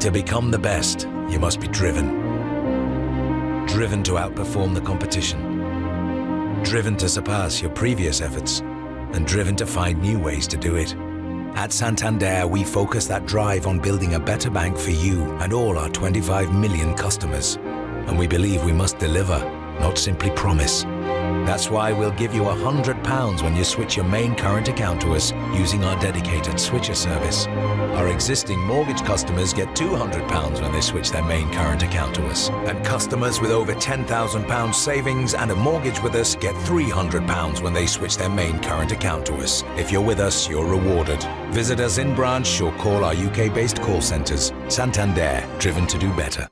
To become the best, you must be driven. Driven to outperform the competition. Driven to surpass your previous efforts. And driven to find new ways to do it. At Santander, we focus that drive on building a better bank for you and all our 25 million customers. And we believe we must deliver, not simply promise. That's why we'll give you £100 when you switch your main current account to us using our dedicated switcher service. Our existing mortgage customers get £200 when they switch their main current account to us. And customers with over £10,000 savings and a mortgage with us get £300 when they switch their main current account to us. If you're with us, you're rewarded. Visit us in branch or call our UK based call centres. Santander, driven to do better.